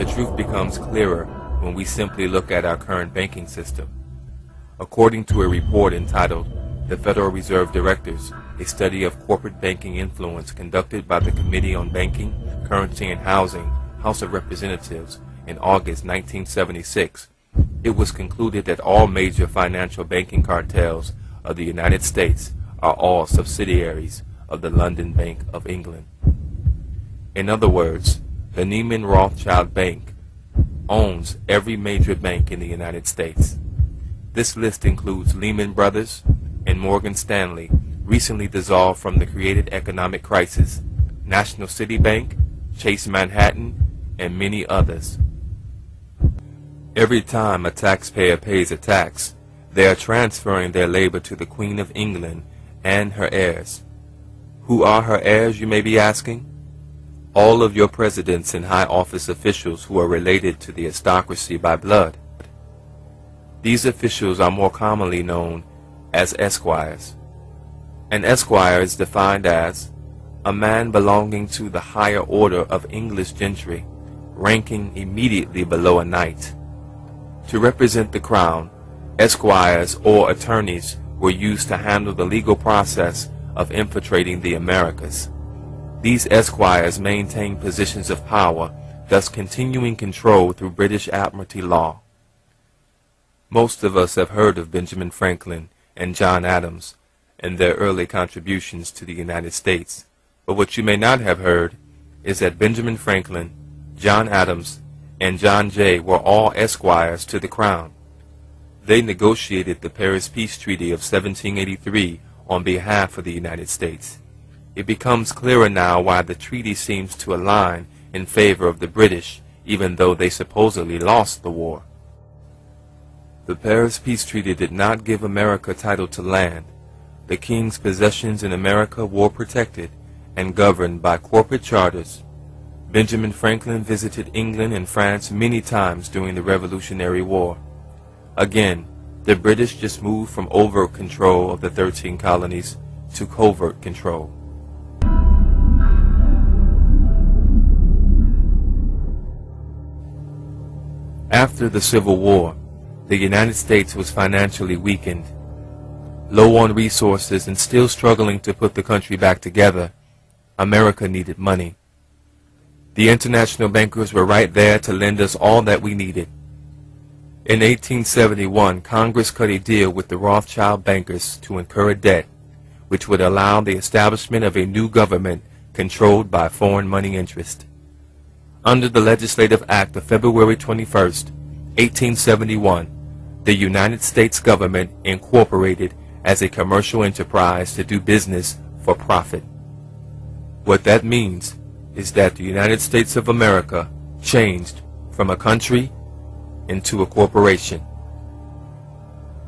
the truth becomes clearer when we simply look at our current banking system. According to a report entitled The Federal Reserve Directors, a study of corporate banking influence conducted by the Committee on Banking, Currency and Housing, House of Representatives in August 1976, it was concluded that all major financial banking cartels of the United States are all subsidiaries of the London Bank of England. In other words, the Lehman Rothschild Bank owns every major bank in the United States. This list includes Lehman Brothers and Morgan Stanley, recently dissolved from the created economic crisis, National City Bank, Chase Manhattan, and many others. Every time a taxpayer pays a tax, they are transferring their labor to the Queen of England and her heirs. Who are her heirs, you may be asking? All of your presidents and high office officials who are related to the aristocracy by blood. These officials are more commonly known as esquires. An esquire is defined as a man belonging to the higher order of English gentry, ranking immediately below a knight. To represent the crown, esquires or attorneys were used to handle the legal process of infiltrating the Americas. These esquires maintained positions of power, thus continuing control through British Admiralty law. Most of us have heard of Benjamin Franklin and John Adams and their early contributions to the United States, but what you may not have heard is that Benjamin Franklin, John Adams, and John Jay were all esquires to the crown. They negotiated the Paris Peace Treaty of 1783 on behalf of the United States. It becomes clearer now why the treaty seems to align in favor of the British, even though they supposedly lost the war. The Paris Peace Treaty did not give America title to land. The king's possessions in America were protected and governed by corporate charters. Benjamin Franklin visited England and France many times during the Revolutionary War. Again, the British just moved from overt control of the 13 colonies to covert control. After the Civil War, the United States was financially weakened. Low on resources and still struggling to put the country back together, America needed money. The international bankers were right there to lend us all that we needed. In 1871, Congress cut a deal with the Rothschild bankers to incur a debt, which would allow the establishment of a new government controlled by foreign money interest. Under the Legislative Act of February 21, 1871, the United States government incorporated as a commercial enterprise to do business for profit. What that means is that the United States of America changed from a country into a corporation.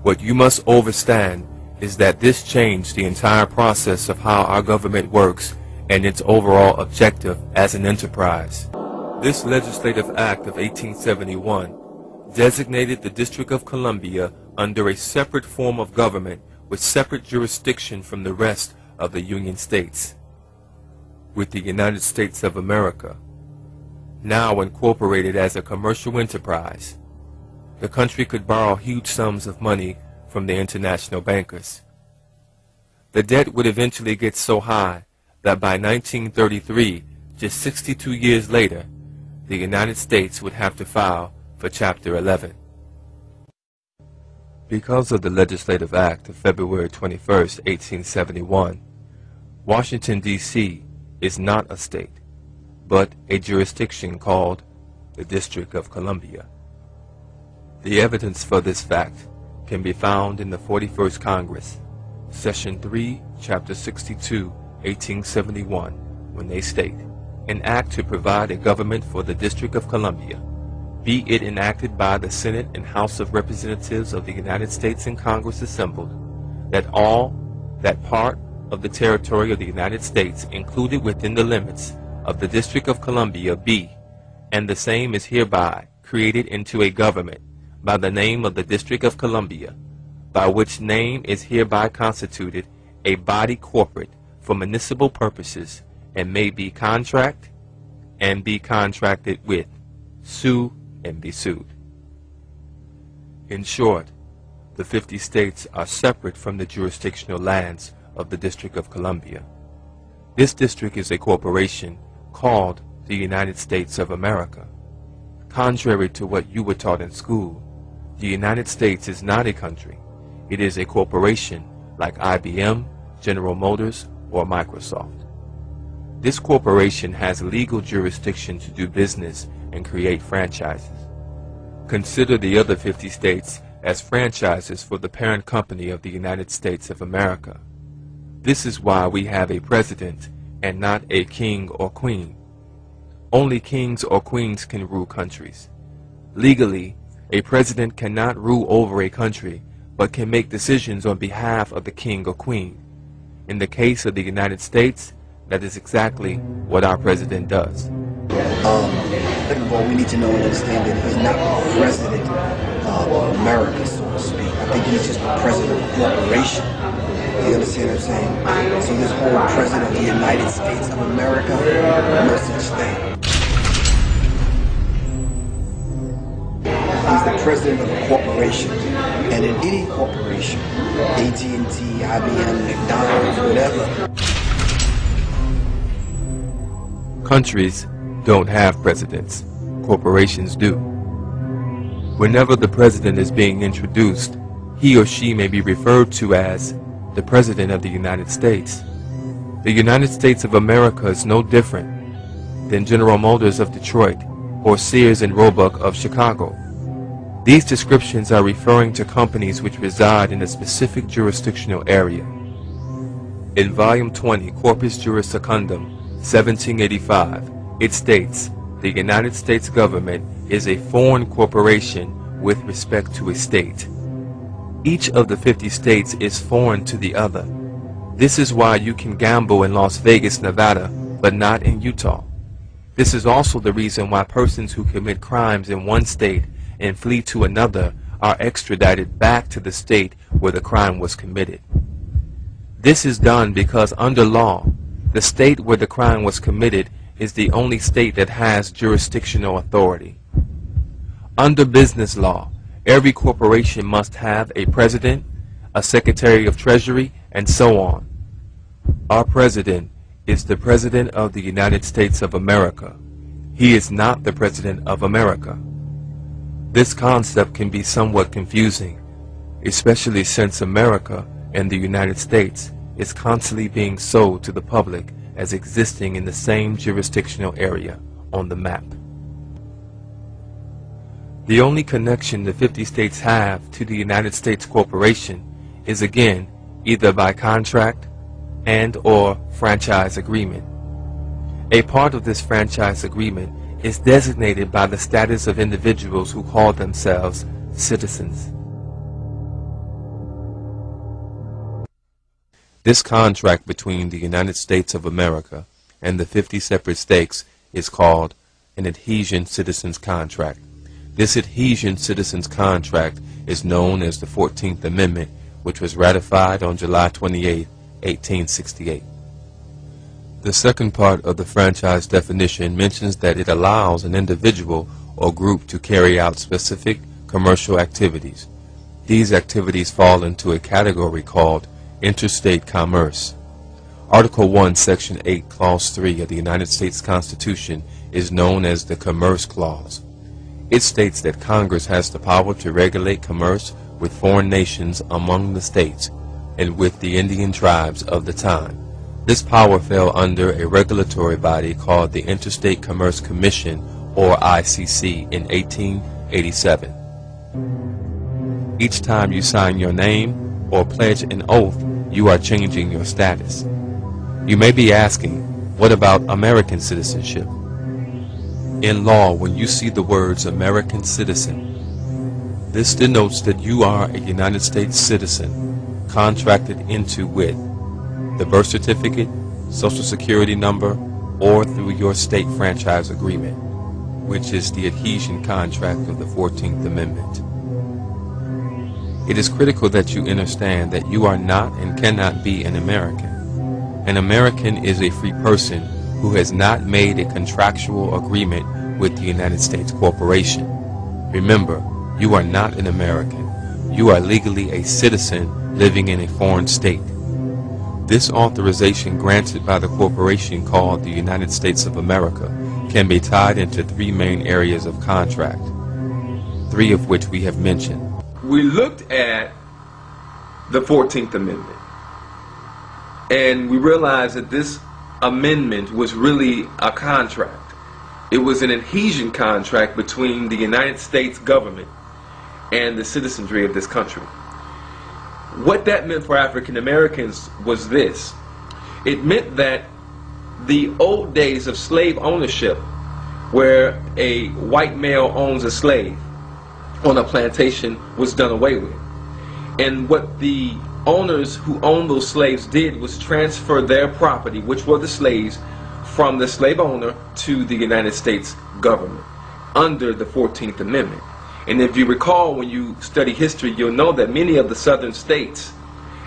What you must understand is that this changed the entire process of how our government works and its overall objective as an enterprise. This Legislative Act of 1871 designated the District of Columbia under a separate form of government with separate jurisdiction from the rest of the Union States. With the United States of America, now incorporated as a commercial enterprise, the country could borrow huge sums of money from the international bankers. The debt would eventually get so high that by 1933, just 62 years later, the United States would have to file for Chapter 11. Because of the Legislative Act of February 21, 1871, Washington, D.C. is not a state, but a jurisdiction called the District of Columbia. The evidence for this fact can be found in the 41st Congress, Session 3, Chapter 62, 1871, when they state, An act to provide a government for the District of Columbia, be it enacted by the Senate and House of Representatives of the United States and Congress assembled, that all that part of the territory of the United States included within the limits of the District of Columbia be, and the same is hereby created into a government by the name of the District of Columbia, by which name is hereby constituted a body corporate for municipal purposes and may be contract and be contracted with sue, and be sued. In short, the 50 states are separate from the jurisdictional lands of the District of Columbia. This district is a corporation called the United States of America. Contrary to what you were taught in school, the United States is not a country. It is a corporation like IBM, General Motors, or Microsoft. This corporation has legal jurisdiction to do business and create franchises. Consider the other 50 states as franchises for the parent company of the United States of America. This is why we have a president and not a king or queen. Only kings or queens can rule countries. Legally, a president cannot rule over a country, but can make decisions on behalf of the king or queen. In the case of the United States, that is exactly what our president does. Um, second of all, we need to know and understand that he's not the president of America, so to speak. I think he's just the president of a corporation. You understand what I'm saying? So this whole president of the United States of America, no such thing. He's the president of a corporation. And in any corporation, AT&T, IBM, McDonald's, whatever. Countries don't have presidents. Corporations do. Whenever the president is being introduced, he or she may be referred to as the President of the United States. The United States of America is no different than General Motors of Detroit or Sears and Roebuck of Chicago. These descriptions are referring to companies which reside in a specific jurisdictional area. In Volume 20, Corpus Juris Secundum, 1785, it states, the United States government is a foreign corporation with respect to a state. Each of the 50 states is foreign to the other. This is why you can gamble in Las Vegas, Nevada, but not in Utah. This is also the reason why persons who commit crimes in one state and flee to another are extradited back to the state where the crime was committed. This is done because under law, the state where the crime was committed is the only state that has jurisdictional authority. Under business law, every corporation must have a president, a secretary of treasury, and so on. Our president is the president of the United States of America. He is not the president of America. This concept can be somewhat confusing, especially since America and the United States is constantly being sold to the public as existing in the same jurisdictional area on the map. The only connection the 50 states have to the United States Corporation is again either by contract and or franchise agreement. A part of this franchise agreement is designated by the status of individuals who call themselves citizens. This contract between the United States of America and the 50 separate states is called an adhesion citizens contract. This adhesion citizens contract is known as the 14th Amendment, which was ratified on July 28, 1868. The second part of the franchise definition mentions that it allows an individual or group to carry out specific commercial activities. These activities fall into a category called interstate commerce. Article 1, Section 8, Clause 3 of the United States Constitution is known as the Commerce Clause. It states that Congress has the power to regulate commerce with foreign nations among the states and with the Indian tribes of the time. This power fell under a regulatory body called the Interstate Commerce Commission, or ICC, in 1887. Each time you sign your name or pledge an oath, you are changing your status. You may be asking, what about American citizenship? In law, when you see the words American citizen, this denotes that you are a United States citizen contracted into with the birth certificate, social security number, or through your state franchise agreement, which is the adhesion contract of the 14th Amendment. It is critical that you understand that you are not and cannot be an American. An American is a free person who has not made a contractual agreement with the United States Corporation. Remember, you are not an American. You are legally a citizen living in a foreign state. This authorization granted by the corporation called the United States of America can be tied into three main areas of contract, three of which we have mentioned. We looked at the 14th Amendment and we realized that this amendment was really a contract. It was an adhesion contract between the United States government and the citizenry of this country. What that meant for African Americans was this. It meant that the old days of slave ownership, where a white male owns a slave on a plantation, was done away with. And what the owners who owned those slaves did was transfer their property, which were the slaves, from the slave owner to the United States government under the 14th Amendment. And if you recall, when you study history, you'll know that many of the southern states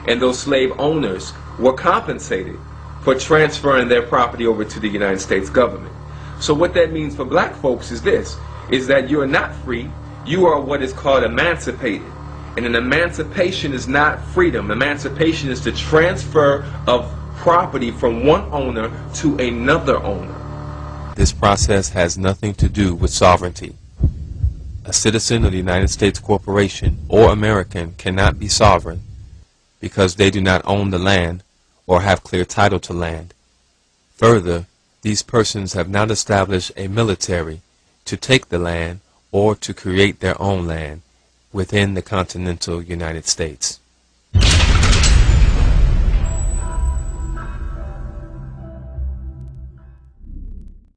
and those slave owners were compensated for transferring their property over to the United States government. So what that means for black folks is this, is that you are not free, you are what is called emancipated. And an emancipation is not freedom. Emancipation is the transfer of property from one owner to another owner. This process has nothing to do with sovereignty. A citizen of the United States Corporation or American cannot be sovereign because they do not own the land or have clear title to land. Further, these persons have not established a military to take the land or to create their own land within the continental United States.